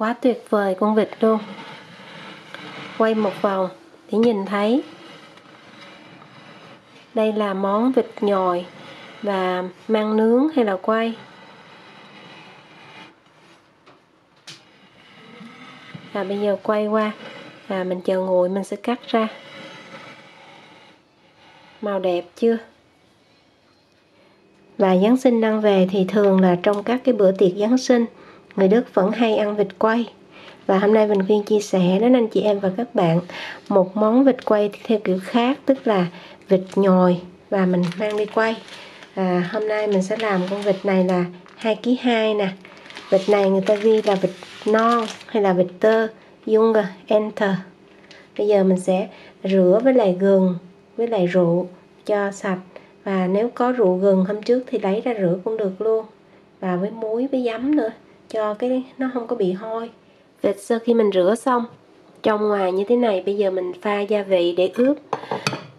quá tuyệt vời con vịt luôn. Quay một vòng để nhìn thấy. Đây là món vịt nhồi và mang nướng hay là quay? Và bây giờ quay qua. Và mình chờ nguội mình sẽ cắt ra. Màu đẹp chưa? Và Giáng sinh đang về thì thường là trong các cái bữa tiệc Giáng sinh người Đức vẫn hay ăn vịt quay. Và hôm nay mình khuyên chia sẻ đến anh chị em và các bạn một món vịt quay theo kiểu khác tức là vịt nhồi và mình mang đi quay. À, hôm nay mình sẽ làm con vịt này là 2 kg 2 nè. Vịt này người ta ghi là vịt non hay là vịt tơ Junger à, Enter. Bây giờ mình sẽ rửa với lại gừng với lại rượu cho sạch. Và nếu có rượu gừng hôm trước thì lấy ra rửa cũng được luôn. Và với muối với giấm nữa cho cái nó không có bị hôi. Vịt sau khi mình rửa xong trong ngoài như thế này bây giờ mình pha gia vị để ướp.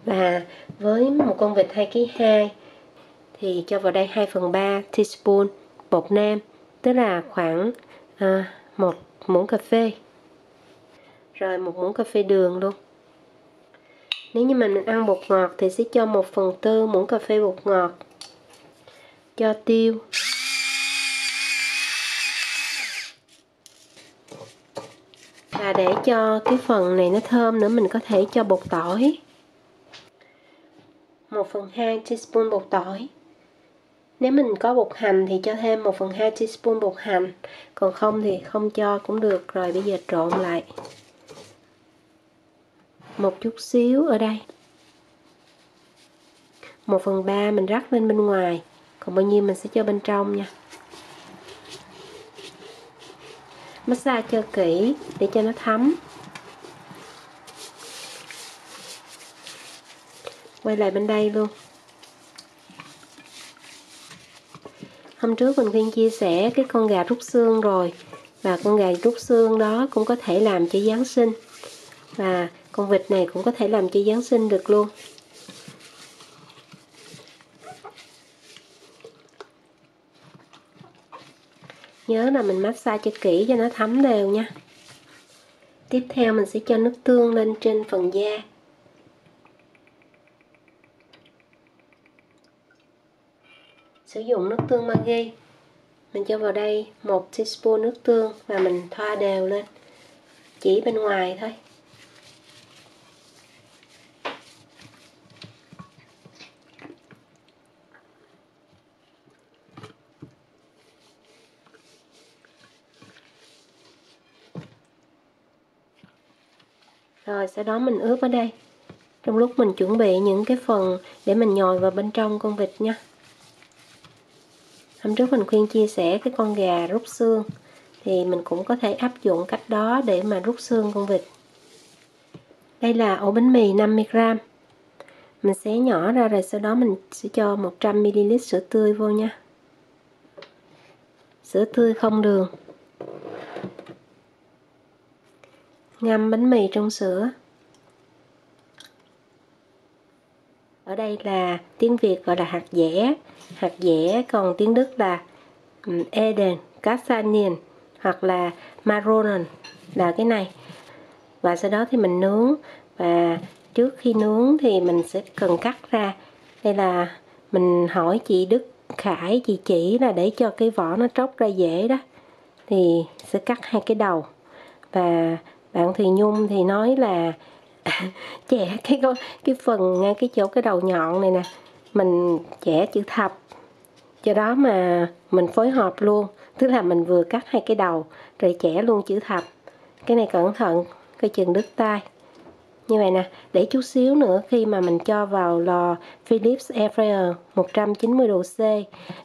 Và với một con vịt 2 kg 2 thì cho vào đây 2 phần 3 teaspoon bột nêm tức là khoảng à, một muỗng cà phê. Rồi một muỗng cà phê đường luôn. Nếu như mình ăn bột ngọt thì sẽ cho 1 phần tư muỗng cà phê bột ngọt cho tiêu. Và để cho cái phần này nó thơm nữa, mình có thể cho bột tỏi. 1 phần 2 teaspoon bột tỏi. Nếu mình có bột hành thì cho thêm 1 phần 2 teaspoon bột hành. Còn không thì không cho cũng được. Rồi bây giờ trộn lại. Một chút xíu ở đây. 1 phần 3 mình rắc lên bên ngoài. Còn bao nhiêu mình sẽ cho bên trong nha massage cho kỹ để cho nó thấm. Quay lại bên đây luôn. Hôm trước mình khuyên chia sẻ cái con gà rút xương rồi, và con gà rút xương đó cũng có thể làm cho Giáng sinh. Và con vịt này cũng có thể làm cho Giáng sinh được luôn. Nhớ là mình massage cho kỹ cho nó thấm đều nha. Tiếp theo mình sẽ cho nước tương lên trên phần da. Sử dụng nước tương Maggi. Mình cho vào đây một teaspoon nước tương và mình thoa đều lên. Chỉ bên ngoài thôi. Rồi, sau đó mình ướp ở đây. Trong lúc mình chuẩn bị những cái phần để mình nhồi vào bên trong con vịt nha. Hôm trước mình khuyên chia sẻ cái con gà rút xương, thì mình cũng có thể áp dụng cách đó để mà rút xương con vịt. Đây là ổ bánh mì 50g mình xé nhỏ ra rồi sau đó mình sẽ cho 100ml sữa tươi vô nha. Sữa tươi không đường. Ngâm bánh mì trong sữa. Ở đây là tiếng Việt gọi là hạt dẻ. Hạt dẻ còn tiếng Đức là ừ, Eden Castanien hoặc là Maronen là cái này. Và sau đó thì mình nướng. Và trước khi nướng thì mình sẽ cần cắt ra. Đây là mình hỏi chị Đức Khải, chị chỉ là để cho cái vỏ nó tróc ra dễ đó. Thì sẽ cắt hai cái đầu. Và bạn Thùy Nhung thì nói là chẻ cái cái phần ngay cái chỗ, cái đầu nhọn này nè, mình chẻ chữ thập do đó mà mình phối hợp luôn, tức là mình vừa cắt hai cái đầu rồi chẻ luôn chữ thập. Cái này cẩn thận cái chừng đứt tay. Như vậy nè, để chút xíu nữa khi mà mình cho vào lò Philips Air Fryer 190 độ C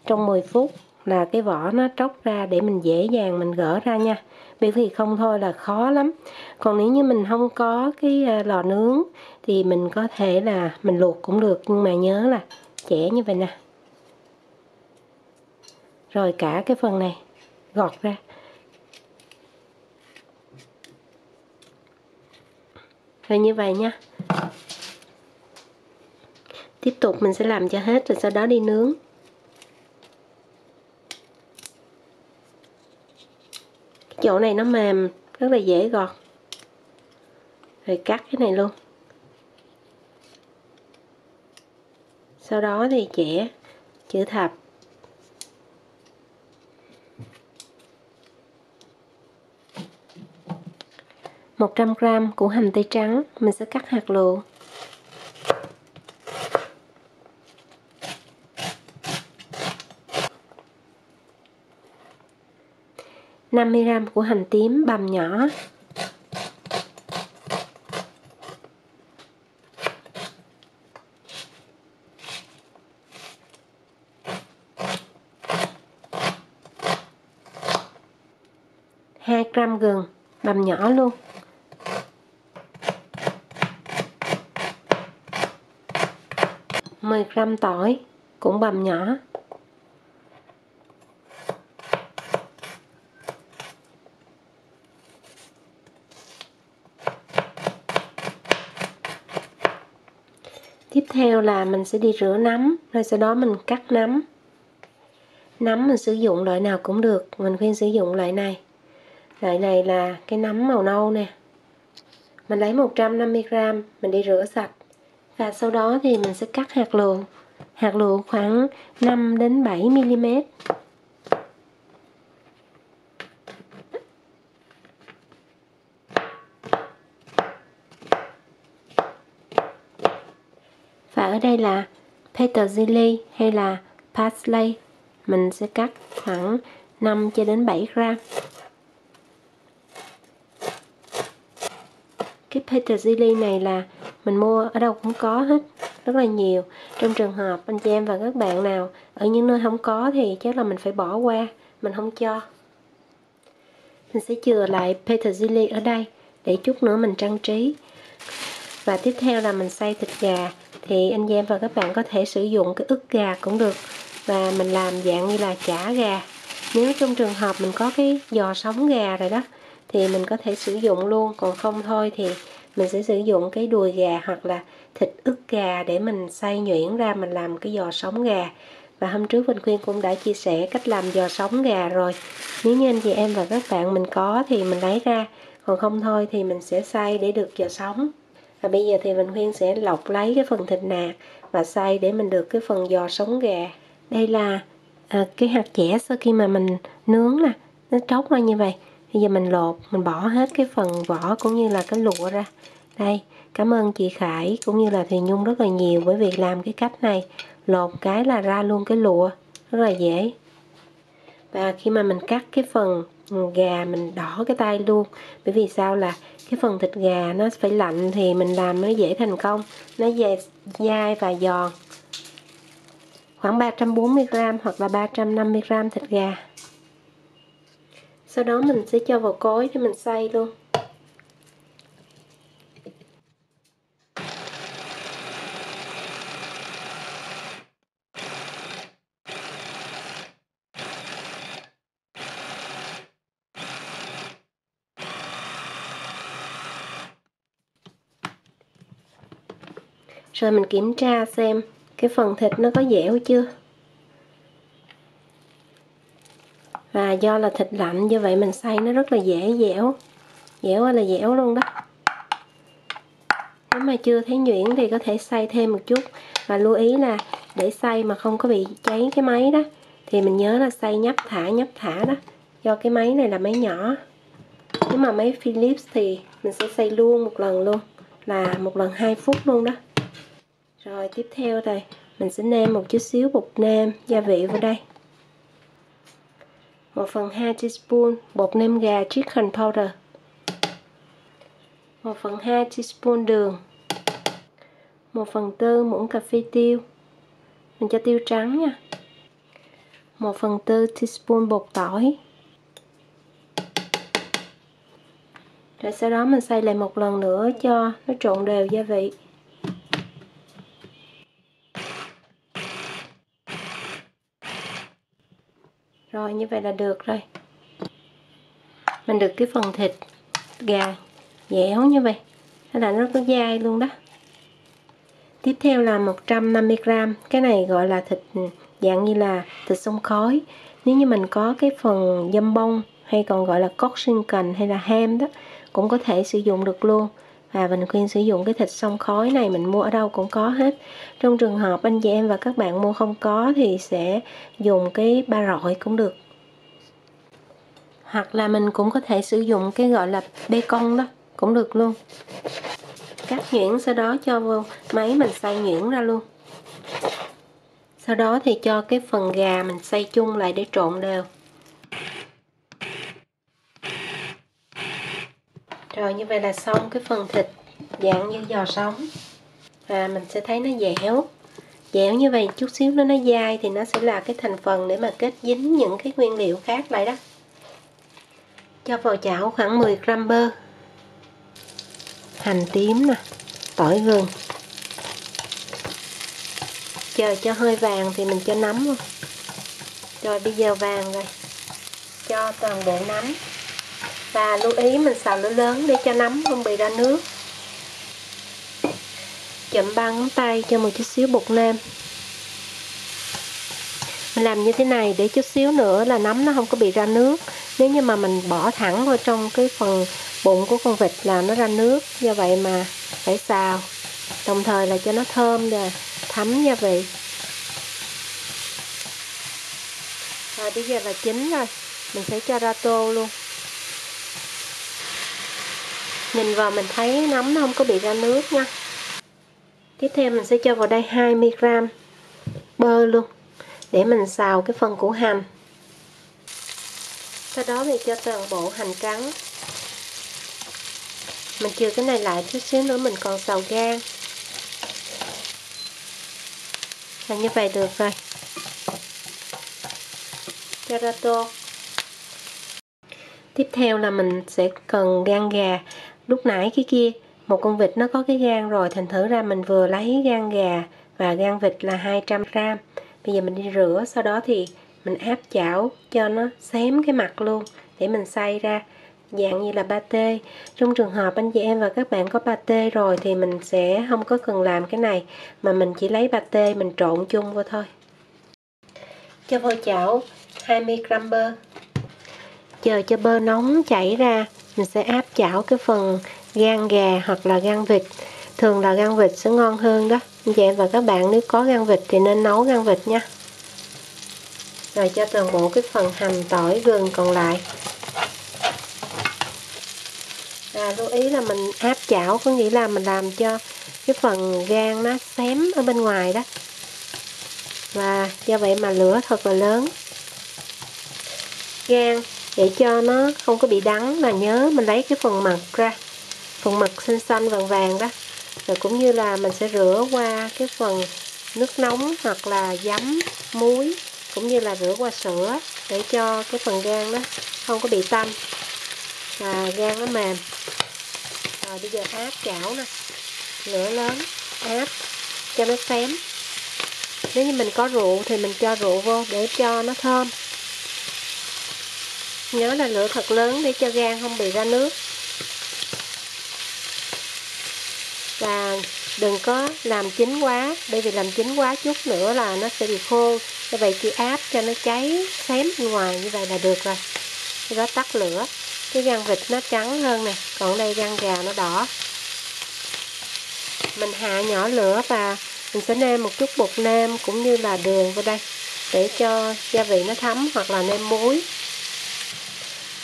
trong 10 phút là cái vỏ nó tróc ra để mình dễ dàng mình gỡ ra nha. Bởi vì không thôi là khó lắm. Còn nếu như mình không có cái à, lò nướng thì mình có thể là mình luộc cũng được, nhưng mà nhớ là chẻ như vậy nè. Rồi cả cái phần này gọt ra. Rồi như vậy nha. Tiếp tục mình sẽ làm cho hết rồi sau đó đi nướng. Chỗ này nó mềm, rất là dễ gọt. Rồi cắt cái này luôn. Sau đó thì chẻ chữ thập. Một trăm gram củ hành tây trắng, mình sẽ cắt hạt lựu 50g của hành tím bằm nhỏ. Hai gram gừng bằm nhỏ luôn. Mười gram tỏi cũng bằm nhỏ. Theo là mình sẽ đi rửa nấm, rồi sau đó mình cắt nấm. Nấm mình sử dụng loại nào cũng được, mình khuyên sử dụng loại này. Loại này là cái nấm màu nâu nè. Mình lấy 150g mình đi rửa sạch. Và sau đó thì mình sẽ cắt hạt lựu hạt lựu khoảng 5 đến 7 mm và ở đây là petersilie hay là parsley. Mình sẽ cắt khoảng 5 cho đến 7 gram. Cái petersilie này là mình mua ở đâu cũng có hết, rất là nhiều. Trong trường hợp anh chị em và các bạn nào ở những nơi không có thì chắc là mình phải bỏ qua, mình không cho. Mình sẽ chừa lại petersilie ở đây để chút nữa mình trang trí. Và tiếp theo là mình xay thịt gà thì anh em và các bạn có thể sử dụng cái ức gà cũng được. Và mình làm dạng như là chả gà. Nếu trong trường hợp mình có cái giò sống gà rồi đó, thì mình có thể sử dụng luôn. Còn không thôi thì mình sẽ sử dụng cái đùi gà hoặc là thịt ức gà để mình xay nhuyễn ra mình làm cái giò sống gà. Và hôm trước Vinh Khuyên cũng đã chia sẻ cách làm giò sống gà rồi. Nếu như anh chị em và các bạn mình có thì mình lấy ra. Còn không thôi thì mình sẽ xay để được giò sống và bây giờ thì mình khuyên sẽ lọc lấy cái phần thịt nạc và xay để mình được cái phần giò sống gà. Đây là à, cái hạt chẻ sau khi mà mình nướng nè nó tróc ra như vậy. Bây giờ mình lột mình bỏ hết cái phần vỏ cũng như là cái lụa ra. Đây cảm ơn chị Khải cũng như là Thùy Nhung rất là nhiều với việc làm cái cách này. Lột cái là ra luôn cái lụa rất là dễ. Và khi mà mình cắt cái phần gà mình đỏ cái tay luôn bởi vì sao là cái phần thịt gà nó phải lạnh thì mình làm nó dễ thành công. Nó dai, dai và giòn. Khoảng 340g hoặc là 350g thịt gà. Sau đó mình sẽ cho vào cối để mình xay luôn. Rồi mình kiểm tra xem cái phần thịt nó có dẻo chưa. Và do là thịt lạnh như vậy mình xay nó rất là dễ dẻo. Dẻo là dẻo luôn đó. Nếu mà chưa thấy nhuyễn thì có thể xay thêm một chút. Và lưu ý là để xay mà không có bị cháy cái máy đó, thì mình nhớ là xay nhấp thả nhấp thả đó. Do cái máy này là máy nhỏ. Nếu mà máy Philips thì mình sẽ xay luôn một lần luôn, là một lần 2 phút luôn đó rồi, tiếp theo đây mình sẽ nêm một chút xíu bột nêm, gia vị vào đây. 1 phần 2 teaspoon bột nêm gà chicken powder. 1 phần 2 teaspoon đường. 1 phần tư muỗng cà phê tiêu. Mình cho tiêu trắng nha. 1 phần tư teaspoon bột tỏi. Rồi sau đó mình xay lại một lần nữa cho nó trộn đều gia vị. Rồi, như vậy là được rồi. Mình được cái phần thịt, gà, dẻo như vậy. Thế là nó có dai luôn đó. Tiếp theo là 150g cái này gọi là thịt, dạng như là thịt sông khói. Nếu như mình có cái phần dâm bông, hay còn gọi là cốt sinh cần hay là ham đó, cũng có thể sử dụng được luôn và mình khuyên sử dụng cái thịt sông khói này mình mua ở đâu cũng có hết. Trong trường hợp anh chị em và các bạn mua không có thì sẽ dùng cái ba rọi cũng được. Hoặc là mình cũng có thể sử dụng cái gọi là bê con đó, cũng được luôn. Cắt nhuyễn sau đó cho vô máy mình xay nhuyễn ra luôn. Sau đó thì cho cái phần gà mình xay chung lại để trộn đều. Rồi, như vậy là xong cái phần thịt dạng như giò sống. Và mình sẽ thấy nó dẻo. Dẻo như vậy chút xíu nó nó dai thì nó sẽ là cái thành phần để mà kết dính những cái nguyên liệu khác lại đó. Cho vào chảo khoảng 10 gram bơ. Hành tím nè, tỏi gừng. Chờ cho hơi vàng thì mình cho nấm luôn. Rồi, bây giờ vàng rồi. Cho toàn bộ nấm và lưu ý mình xào lửa lớn để cho nấm không bị ra nước. Chậm ba ngón tay cho một chút xíu bột nêm. Mình làm như thế này để chút xíu nữa là nấm nó không có bị ra nước. Nếu như mà mình bỏ thẳng vào trong cái phần bụng của con vịt là nó ra nước. Do vậy mà phải xào. Đồng thời là cho nó thơm và thấm gia vị. Rồi bây giờ là chín rồi. Mình sẽ cho ra tô luôn nhìn vào mình thấy nấm nó không có bị ra nước nha. Tiếp theo mình sẽ cho vào đây 20 gram bơ luôn, để mình xào cái phần củ hành. Sau đó thì cho toàn bộ hành trắng. Mình chừa cái này lại chút xíu nữa, mình còn xào gan. Là như vậy được rồi. Cho ra tô. Tiếp theo là mình sẽ cần gan gà lúc nãy cái kia, một con vịt nó có cái gan rồi, thành thử ra mình vừa lấy gan gà và gan vịt là 200 gram. Bây giờ mình đi rửa, sau đó thì mình áp chảo cho nó xém cái mặt luôn để mình xay ra. Dạng như là pate. Trong trường hợp anh chị em và các bạn có pate rồi thì mình sẽ không có cần làm cái này, mà mình chỉ lấy pate mình trộn chung vô thôi. Cho vô chảo 20 gram bơ. Chờ cho bơ nóng chảy ra mình sẽ áp chảo cái phần gan gà hoặc là gan vịt. Thường là gan vịt sẽ ngon hơn đó. Anh chị em và các bạn nếu có gan vịt thì nên nấu gan vịt nha. Rồi cho toàn bộ cái phần hành tỏi gừng còn lại. À, lưu ý là mình áp chảo có nghĩa là mình làm cho cái phần gan nó xém ở bên ngoài đó. Và do vậy mà lửa thật là lớn. Gan để cho nó không có bị đắng là nhớ mình lấy cái phần mặt ra. Phần mặt xanh xanh vàng vàng đó. Rồi cũng như là mình sẽ rửa qua cái phần nước nóng hoặc là giấm, muối, cũng như là rửa qua sữa để cho cái phần gan đó không có bị tanh. Và gan nó mềm. Rồi bây giờ áp chảo nè. Lửa lớn, áp cho nó xém. Nếu như mình có rượu thì mình cho rượu vô để cho nó thơm nhớ là lửa thật lớn để cho gan không bị ra nước. Và đừng có làm chín quá, bởi vì làm chín quá chút nữa là nó sẽ bị khô. Như vậy chỉ áp cho nó cháy, xém bên ngoài như vậy là được rồi. Sau đó tắt lửa. Cái gan vịt nó trắng hơn nè. Còn đây gan gà nó đỏ. Mình hạ nhỏ lửa và mình sẽ nêm một chút bột nêm cũng như là đường vào đây để cho gia vị nó thấm hoặc là nêm muối.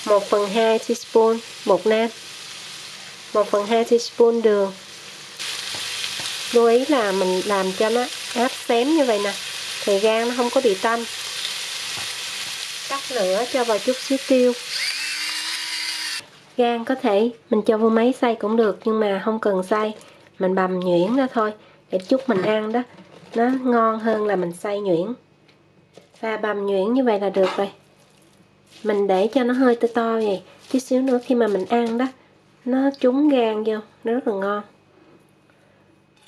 1 phần 2 teaspoon bột nêm 1 phần 2 teaspoon đường. Lưu ý là mình làm cho nó áp xém như vậy nè. Thì gan nó không có bị tanh. Tắt lửa cho vào chút xíu tiêu. Gan có thể mình cho vô máy xay cũng được, nhưng mà không cần xay. Mình bầm nhuyễn ra thôi. Để chút mình ăn đó. Nó ngon hơn là mình xay nhuyễn. Và bầm nhuyễn như vậy là được rồi mình để cho nó hơi to to vậy, chút xíu nữa khi mà mình ăn đó, nó trúng gan vô, nó rất là ngon.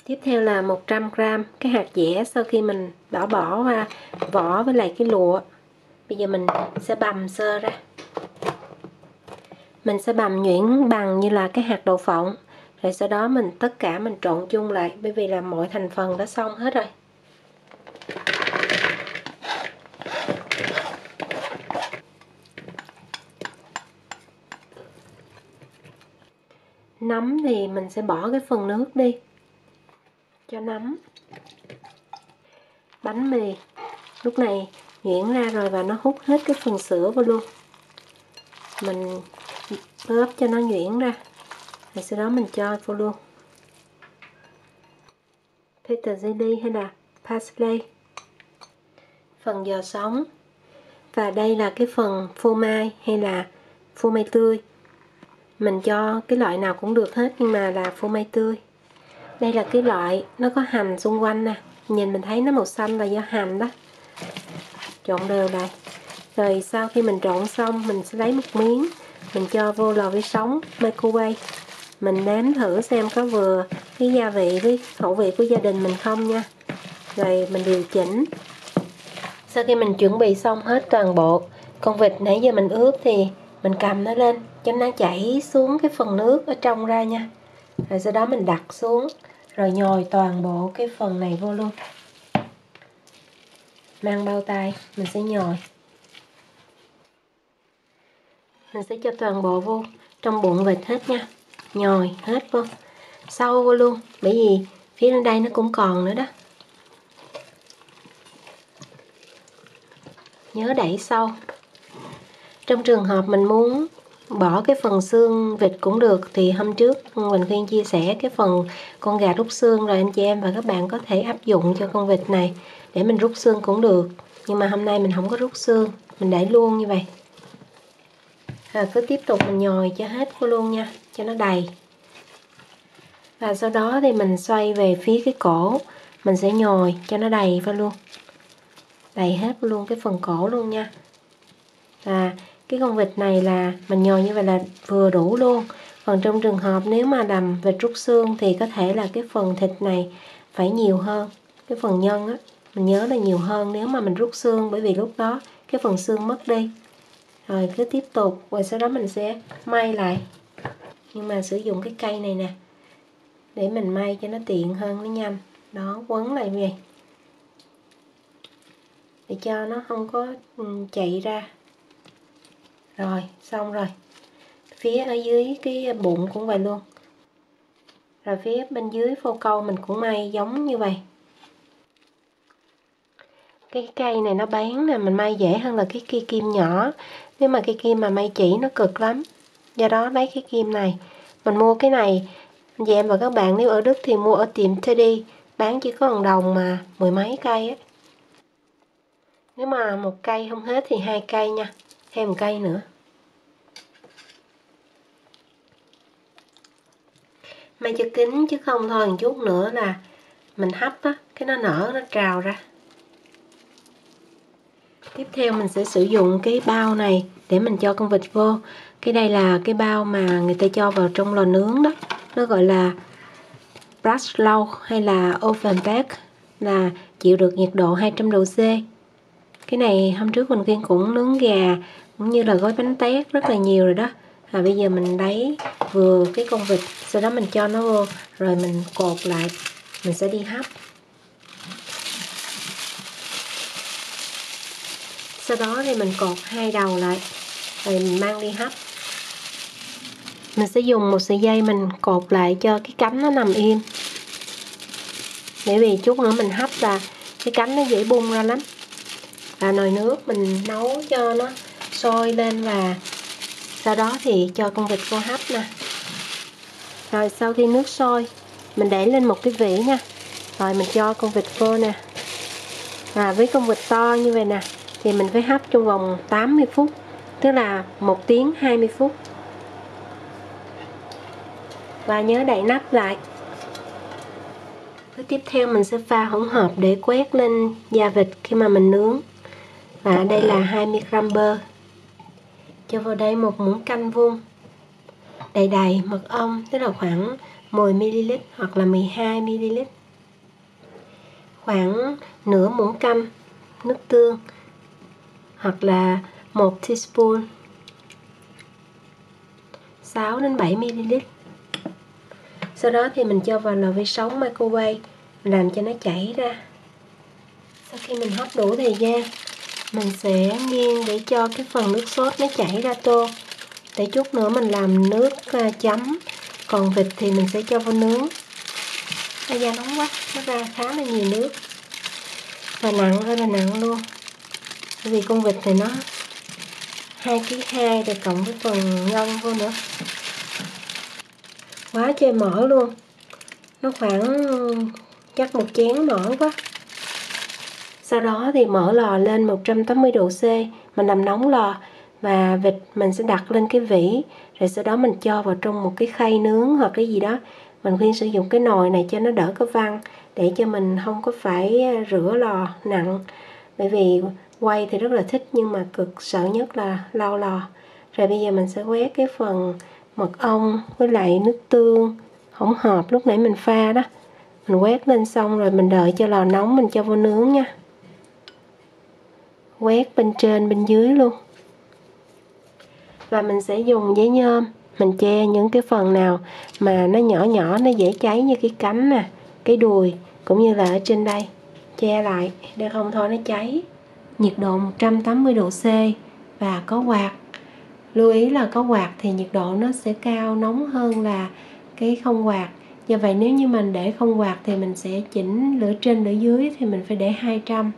Tiếp theo là 100 gram cái hạt dẻ sau khi mình bỏ bỏ qua, vỏ với lại cái lụa. Bây giờ mình sẽ bầm sơ ra. Mình sẽ bầm nhuyễn bằng như là cái hạt đậu phộng, rồi sau đó mình, tất cả mình trộn chung lại, bởi vì là mọi thành phần đã xong hết rồi. Nấm thì mình sẽ bỏ cái phần nước đi cho nấm. Bánh mì. Lúc này nhuyễn ra rồi và nó hút hết cái phần sữa vào luôn. Mình ướp cho nó nhuyễn ra. Rồi sau đó mình cho vô luôn. Petersilie hay là parsley? Phần giò sống. Và đây là cái phần phô mai hay là phô mai tươi mình cho cái loại nào cũng được hết, nhưng mà là phô mai tươi. Đây là cái loại, nó có hành xung quanh nè. Nhìn mình thấy nó màu xanh là do hành đó. Trộn đều lại. Rồi sau khi mình trộn xong, mình sẽ lấy một miếng, mình cho vô lò vi sóng, microwave. Mình nếm thử xem có vừa cái gia vị với khẩu vị của gia đình mình không nha. Rồi mình điều chỉnh. Sau khi mình chuẩn bị xong hết toàn bộ con vịt nãy giờ mình ướp thì mình cầm nó lên cho nó chảy xuống cái phần nước ở trong ra nha. Rồi sau đó mình đặt xuống, rồi nhồi toàn bộ cái phần này vô luôn. Mang bao tay, mình sẽ nhồi. Mình sẽ cho toàn bộ vô, trong bụng vịt hết nha. Nhồi hết vô, sâu vô luôn. Bởi vì phía bên đây nó cũng còn nữa đó. Nhớ đẩy sâu trong trường hợp mình muốn bỏ cái phần xương vịt cũng được thì hôm trước mình khuyên chia sẻ cái phần con gà rút xương rồi anh chị em và các bạn có thể áp dụng cho con vịt này để mình rút xương cũng được. Nhưng mà hôm nay mình không có rút xương mình để luôn như vậy. À, cứ tiếp tục mình nhồi cho hết luôn nha cho nó đầy. Và sau đó thì mình xoay về phía cái cổ mình sẽ nhồi cho nó đầy vào luôn. Đầy hết luôn cái phần cổ luôn nha. Và cái con vịt này là mình nhồi như vậy là vừa đủ luôn. Còn trong trường hợp nếu mà làm vịt rút xương thì có thể là cái phần thịt này phải nhiều hơn. Cái phần nhân á, mình nhớ là nhiều hơn nếu mà mình rút xương, bởi vì lúc đó cái phần xương mất đi. Rồi cứ tiếp tục, rồi sau đó mình sẽ may lại. Nhưng mà sử dụng cái cây này nè, để mình may cho nó tiện hơn nó nhanh. Đó, quấn lại vậy. Để cho nó không có ừ, chạy ra rồi, xong rồi. Phía ở dưới cái bụng cũng vậy luôn. Rồi phía bên dưới phô câu mình cũng may giống như vậy. Cái cây này nó bán nè, mình may dễ hơn là cái kia kim nhỏ. Nếu mà cái kim mà may chỉ, nó cực lắm. Do đó lấy cái kim này. Mình mua cái này chị em và các bạn nếu ở Đức thì mua ở tiệm Teddy. Bán chỉ có 1 đồng mà, mười mấy cây á. Nếu mà một cây không hết thì hai cây nha thêm một cây nữa. May cho kín chứ không thôi, một chút nữa là mình hấp á, cái nó nở, nó trào ra. Tiếp theo mình sẽ sử dụng cái bao này để mình cho con vịt vô. Cái đây là cái bao mà người ta cho vào trong lò nướng đó. Nó gọi là brush low hay là oven bake là chịu được nhiệt độ 200 độ C. Cái này hôm trước mình kiên cũng nướng gà cũng như là gói bánh tét rất là nhiều rồi đó. À, bây giờ mình lấy vừa cái con vịt sau đó mình cho nó vô rồi mình cột lại mình sẽ đi hấp. Sau đó thì mình cột hai đầu lại rồi mình mang đi hấp. Mình sẽ dùng một sợi dây mình cột lại cho cái cánh nó nằm yên để vì chút nữa mình hấp là cái cánh nó dễ bung ra lắm. Và nồi nước mình nấu cho nó sôi lên và sau đó thì cho con vịt vô hấp nè. Rồi sau khi nước sôi, mình để lên một cái vỉ nha. Rồi mình cho con vịt vô nè. Và với con vịt to như vậy nè, thì mình phải hấp trong vòng 80 phút, tức là một tiếng 20 phút. Và nhớ đậy nắp lại. Bước tiếp theo mình sẽ pha hỗn hợp để quét lên da vịt khi mà mình nướng. Và đây là 20 gram bơ cho vào đây một muỗng canh vuông. Đầy đầy mật ong, tức là khoảng 10 ml hoặc là 12 ml khoảng nửa muỗng canh nước tương hoặc là một teaspoon. 6 đến 7 ml sau đó thì mình cho vào lò vi sóng microwave làm cho nó chảy ra. Sau khi mình hấp đủ thời gian mình sẽ nghiêng để cho cái phần nước sốt nó chảy ra tô. Để chút nữa mình làm nước à, chấm. Còn vịt thì mình sẽ cho vô nướng. Đây giờ nóng quá, nó ra khá là nhiều nước. Và nặng, rất là nặng luôn. Bởi vì con vịt thì nó hai kg hai rồi cộng với phần ngân vô nữa. Quá trời mỡ luôn. Nó khoảng, chắc một chén mỡ quá sau đó thì mở lò lên 180 độ C, mình làm nóng lò và vịt mình sẽ đặt lên cái vỉ, rồi sau đó mình cho vào trong một cái khay nướng hoặc cái gì đó. Mình khuyên sử dụng cái nồi này cho nó đỡ có văng, để cho mình không có phải à, rửa lò nặng. Bởi vì quay thì rất là thích, nhưng mà cực sợ nhất là lau lò. Rồi bây giờ mình sẽ quét cái phần mật ong với lại nước tương, hỗn hợp lúc nãy mình pha đó. Mình quét lên xong rồi mình đợi cho lò nóng mình cho vô nướng nha quét bên trên, bên dưới luôn. Và mình sẽ dùng giấy nhôm, mình che những cái phần nào mà nó nhỏ nhỏ, nó dễ cháy như cái cánh nè, cái đùi, cũng như là ở trên đây. Che lại, để không thôi nó cháy. Nhiệt độ 180 độ C và có quạt. Lưu ý là có quạt thì nhiệt độ nó sẽ cao nóng hơn là cái không quạt. Do vậy nếu như mình để không quạt thì mình sẽ chỉnh lửa trên, lửa dưới thì mình phải để 200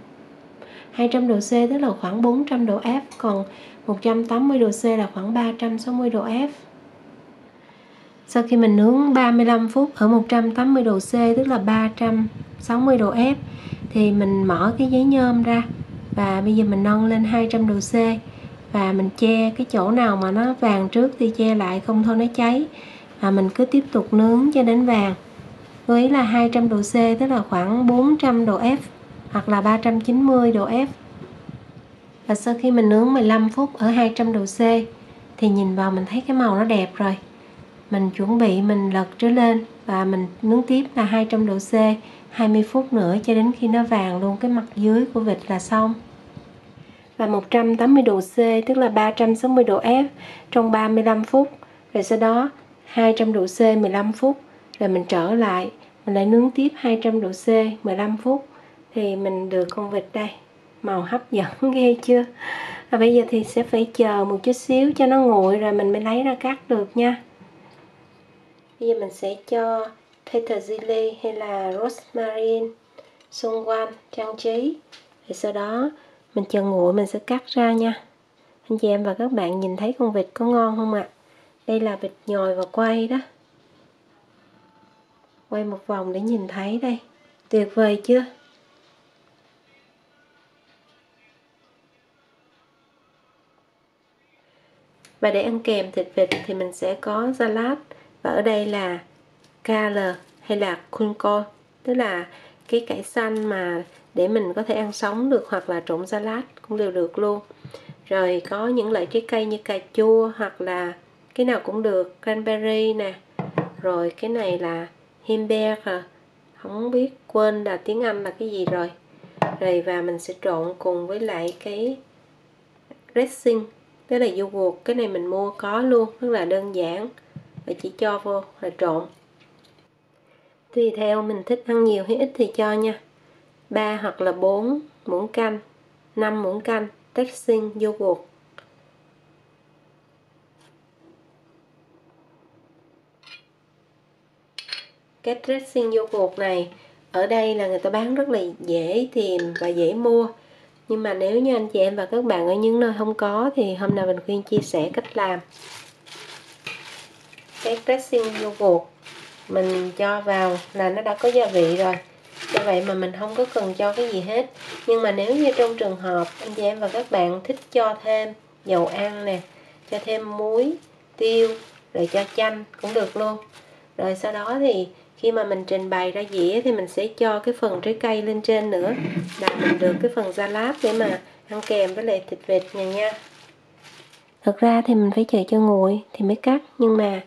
200 độ C tức là khoảng 400 độ F, còn 180 độ C là khoảng 360 độ F. Sau khi mình nướng 35 phút ở 180 độ C tức là 360 độ F, thì mình mở cái giấy nhôm ra và bây giờ mình nâng lên 200 độ C và mình che cái chỗ nào mà nó vàng trước thì che lại không thôi nó cháy. Và mình cứ tiếp tục nướng cho đến vàng. Với là 200 độ C tức là khoảng 400 độ F hoặc là 390 độ F. Và sau khi mình nướng 15 phút ở 200 độ C, thì nhìn vào mình thấy cái màu nó đẹp rồi. Mình chuẩn bị, mình lật trở lên và mình nướng tiếp là 200 độ C 20 phút nữa cho đến khi nó vàng luôn. Cái mặt dưới của vịt là xong. Và 180 độ C, tức là 360 độ F trong 35 phút. Rồi sau đó 200 độ C 15 phút. Rồi mình trở lại, mình lại nướng tiếp 200 độ C 15 phút thì mình được con vịt đây. Màu hấp dẫn ghê chưa? À, bây giờ thì sẽ phải chờ một chút xíu cho nó nguội rồi mình mới lấy ra cắt được nha. Bây giờ mình sẽ cho petersilie hay là rosemary xung quanh trang trí. Thì sau đó mình chờ nguội mình sẽ cắt ra nha. Anh chị em và các bạn nhìn thấy con vịt có ngon không ạ? À? đây là vịt nhồi và quay đó. Quay một vòng để nhìn thấy đây. Tuyệt vời chưa? Và để ăn kèm thịt vịt thì mình sẽ có salad. Và ở đây là kale hay là kunko. Tức là cái cải xanh mà để mình có thể ăn sống được hoặc là trộn salad cũng đều được luôn. Rồi có những loại trái cây như cà chua hoặc là cái nào cũng được. Cranberry nè. Rồi cái này là himber à không biết quên là tiếng Anh là cái gì rồi. Rồi và mình sẽ trộn cùng với lại cái dressing tức là yoghurt cái này mình mua có luôn, rất là đơn giản. Và chỉ cho vô là trộn. Tùy theo mình thích ăn nhiều hay ít thì cho nha. 3 hoặc là 4 muỗng canh 5 muỗng canh dressing yoghurt cái dressing yoghurt này, ở đây là người ta bán rất là dễ tìm và dễ mua nhưng mà nếu như anh chị em và các bạn ở những nơi không có thì hôm nay mình khuyên chia sẻ cách làm. Cái dressing yogurt mình cho vào là nó đã có gia vị rồi. Như vậy mà mình không có cần cho cái gì hết. Nhưng mà nếu như trong trường hợp anh chị em và các bạn thích cho thêm dầu ăn nè, cho thêm muối, tiêu, rồi cho chanh cũng được luôn. Rồi sau đó thì khi mà mình trình bày ra dĩa thì mình sẽ cho cái phần trái cây lên trên nữa. Là mình được cái phần salad để mà ăn kèm với lại thịt vịt này nha. Thật ra thì mình phải chờ cho nguội thì mới cắt. Nhưng mà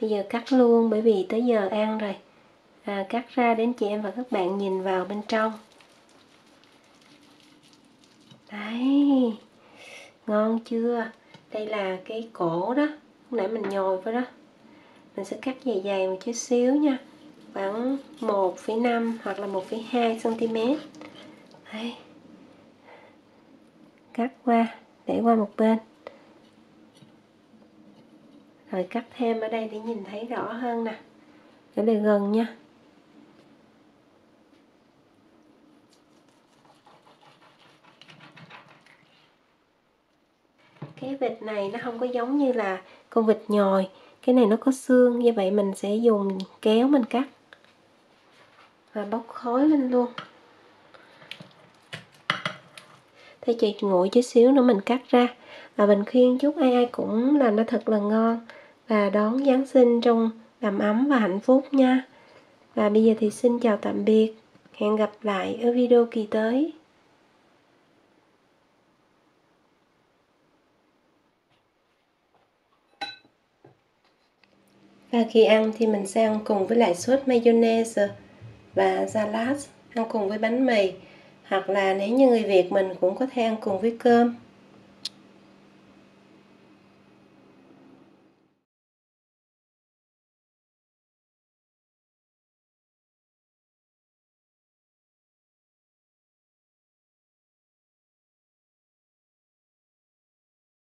bây giờ cắt luôn bởi vì tới giờ ăn rồi. À, cắt ra đến chị em và các bạn nhìn vào bên trong. Đấy. Ngon chưa? Đây là cái cổ đó. Lúc nãy mình nhồi với đó. Mình sẽ cắt dày dày một chút xíu nha khoảng 1,5 hoặc là 1,2 cm Đấy. cắt qua để qua một bên. Rồi cắt thêm ở đây để nhìn thấy rõ hơn nè. Để đây gần nha. Cái vịt này nó không có giống như là con vịt nhồi. Cái này nó có xương như vậy mình sẽ dùng kéo mình cắt và bốc khói lên luôn. Thế chị nguội chút xíu nữa mình cắt ra. Và mình khuyên chúc ai ai cũng làm nó thật là ngon. Và đón Giáng sinh trong đầm ấm và hạnh phúc nha. Và bây giờ thì xin chào tạm biệt. Hẹn gặp lại ở video kỳ tới. Và khi ăn thì mình sẽ ăn cùng với lại sốt mayonnaise và salad, ăn cùng với bánh mì. Hoặc là nếu như người Việt mình cũng có thể ăn cùng với cơm.